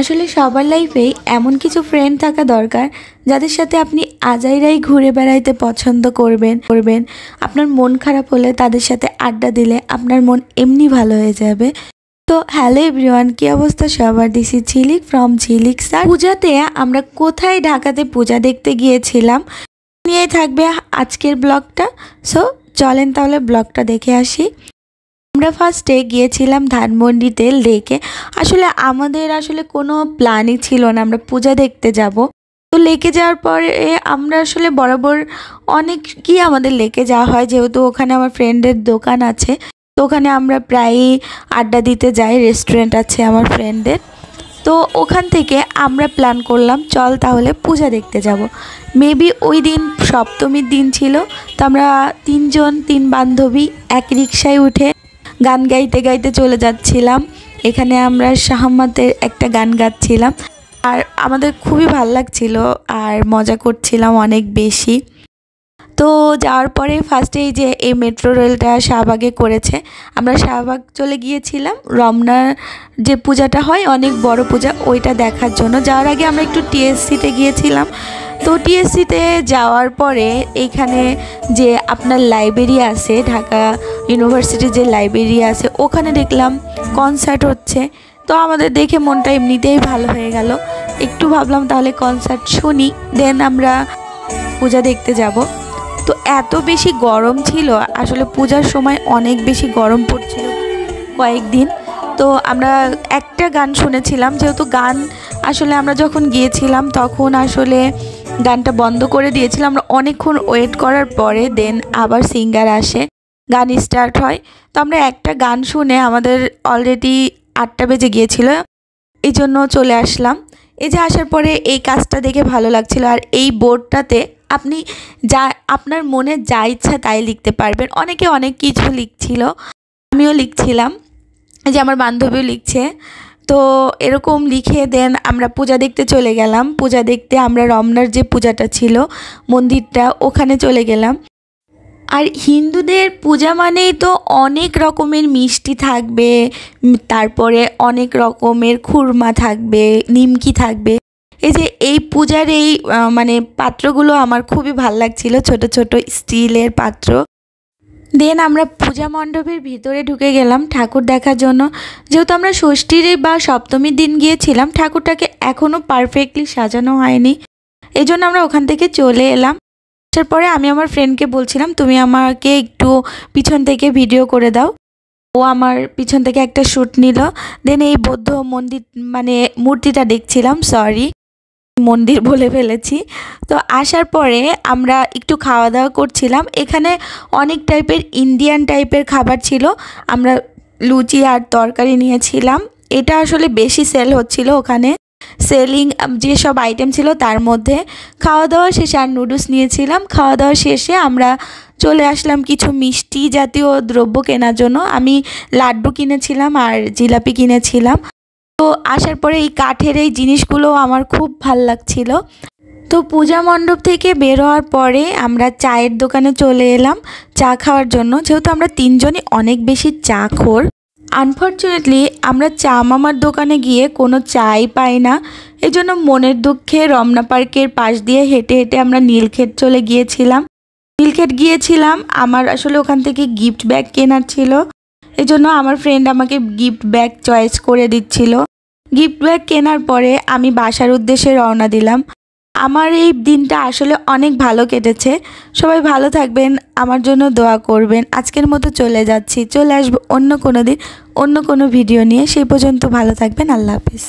আসলে সবার লাইফেই এমন কিছু ফ্রেন্ড থাকা দরকার, যাদের সাথে আপনি আজাইরাই ঘুরে বেড়াইতে পছন্দ করবেন করবেন। আপনার মন খারাপ হলে তাদের সাথে আড্ডা দিলে আপনার মন এমনি ভালো হয়ে যাবে। তো হ্যালো এভরিওয়ান কি অবস্থা সবার? Is Jhilik from Jhilik sir পূজাতে আমরা কোথায় ঢাকাতে পূজা দেখতে গিয়েছিলাম নিয়ে থাকবে আজকের ব্লগটা সো চলেন তাহলে ব্লগটা দেখে আসি। আমরা ফার্স্টে গিয়েছিলাম ধানমন্ডিতে লেকে আসলে আমাদের আসলে কোনো প্ল্যানই ছিল না, আমরা পূজা দেখতে যাব। তো লেকে যাওয়ার পরে আমরা আসলে বরাবর অনেক কি আমাদের লেকে যাওয়া হয়, যেহেতু ওখানে আমার ফ্রেন্ডের দোকান আছে। তো ওখানে আমরা প্রায়ই আড্ডা দিতে যাই রেস্টুরেন্ট আছে আমার ফ্রেন্ডের তো ওখান থেকে আমরা প্ল্যান করলাম, চল তাহলে পূজা দেখতে যাব। মেবি ওই দিন সপ্তমীর দিন ছিল, তো আমরা তিনজন, তিন বান্ধবী এক রিক্সায় উঠে গান গাইতে গাইতে চলে যাচ্ছিলাম। এখানে আমরা শাহমাতের একটা গান গাচ্ছিলাম। আর আমাদের খুবই ভালো লাগছিল আর মজা করছিলাম অনেক বেশি। তো যাওয়ার পরে ফার্স্টে এই যে এই মেট্রো রেলটা শাহবাগে করেছে, আমরা শাহবাগ চলে গিয়েছিলাম। রমনার যে পূজাটা হয়, অনেক বড় পূজা, ওইটা দেখার জন্য। যাওয়ার আগে আমরা একটু টিএসসিতে গিয়েছিলাম। তো টিএসসিতে যাওয়ার পরে এইখানে যে আপনার লাইব্রেরি আছে, ঢাকা ইউনিভার্সিটির যে লাইব্রেরি আছে, ওখানে দেখলাম কনসার্ট হচ্ছে। তো আমাদের দেখে মনটা এমনিতেই ভালো হয়ে গেল। একটু ভাবলাম তাহলে কনসার্ট শুনি দেন আমরা পূজা দেখতে যাব। তো এত বেশি গরম ছিল, আসলে পূজার সময় অনেক বেশি গরম পড়ছিল কয়েকদিন। তো আমরা একটা গান শুনেছিলাম, যেহেতু গান আসলে আমরা যখন গিয়েছিলাম তখন আসলে গানটা বন্ধ করে দিয়েছিলাম আমরা অনেকক্ষণ ওয়েট করার পরে দেন আবার সিঙ্গার আসে গান স্টার্ট হয়। তো আমরা একটা গান শুনে আমাদের অলরেডি আটটা বেজে গিয়েছিল এই জন্য চলে আসলাম। এই যে আসার পরে এই কাজটা দেখে ভালো লাগছিল। আর এই বোর্ডটাতে আপনি যা, আপনার মনে যা ইচ্ছা তাই লিখতে পারবেন। অনেকে অনেক কিছু লিখছিল, আমিও লিখছিলাম। যে আমার বান্ধবীও লিখছে। তো এরকম লিখে দেন আমরা পূজা দেখতে চলে গেলাম। পূজা দেখতে আমরা রমনার যে পূজাটা ছিল, মন্দিরটা, ওখানে চলে গেলাম। আর হিন্দুদের পূজা মানেই তো অনেক রকমের মিষ্টি থাকবে, তারপরে অনেক রকমের খুরমা থাকবে, নিমকি থাকবে। এই যে এই পূজার এই মানে পাত্রগুলো আমার খুবই ভালো লাগছিল, ছোট ছোট স্টিলের পাত্র। দেন আমরা পূজা মণ্ডপের ভিতরে ঢুকে গেলাম ঠাকুর দেখার জন্য। যেহেতু আমরা ষষ্ঠীর বা সপ্তমীর দিন গিয়েছিলাম, ঠাকুরটাকে এখনও পারফেক্টলি সাজানো হয়নি। এই জন্য আমরা ওখান থেকে চলে এলাম। আসার পরে আমি আমার ফ্রেন্ডকে বলছিলাম, তুমি আমাকে একটু পিছন থেকে ভিডিও করে দাও। ও আমার পিছন থেকে একটা শ্যুট নিল। দেন এই বৌদ্ধ মন্দির মানে মূর্তিটা দেখছিলাম সরি মন্দির বলে ফেলেছি। তো আসার পরে আমরা একটু খাওয়া দাওয়া করছিলাম। এখানে অনেক টাইপের ইন্ডিয়ান টাইপের খাবার ছিল। আমরা লুচি আর তরকারি নিয়েছিলাম। এটা আসলে বেশি সেল হচ্ছিল ওখানে। সেলিং যেসব আইটেম ছিল তার মধ্যে। খাওয়া দাওয়া শেষে আর নুডলস নিয়েছিলাম। খাওয়া দাওয়া শেষে আমরা চলে আসলাম কিছু মিষ্টি জাতীয় দ্রব্য কেনার জন্য। আমি লাড্ডু কিনেছিলাম আর জিলাপি কিনেছিলাম। তো আসার পরে এই কাঠের এই জিনিসগুলো আমার খুব ভালো লাগছিল। তো পূজা মণ্ডপ থেকে বের হওয়ার পরে আমরা চায়ের দোকানে চলে এলাম চা খাওয়ার জন্য। যেহেতু আমরা তিনজনই অনেক বেশি চা খোর আনফর্চুনেটলি আমরা চা মামার দোকানে গিয়ে কোনো চাই পাই না। এই জন্য মনের দুঃখে রমনা পার্কের পাশ দিয়ে হেঁটে হেঁটে আমরা নীলক্ষেত চলে গিয়েছিলাম। নীলক্ষেত গিয়েছিলাম, আমার আসলে ওখান থেকে গিফট ব্যাগ কেনার ছিল। এই জন্য আমার ফ্রেন্ড আমাকে গিফট ব্যাগ চয়েস করে দিচ্ছিল। গিফট ব্যাগ কেনার পরে আমি বাসার উদ্দেশ্যে রওনা দিলাম। আমার এই দিনটা আসলে অনেক ভালো কেটেছে। সবাই ভালো থাকবেন, আমার জন্য দোয়া করবেন। আজকের মতো চলে যাচ্ছি। চলে আসব অন্য কোনো দিন, অন্য কোনো ভিডিও নিয়ে। সেই পর্যন্ত ভালো থাকবেন। আল্লাহ হাফিজ।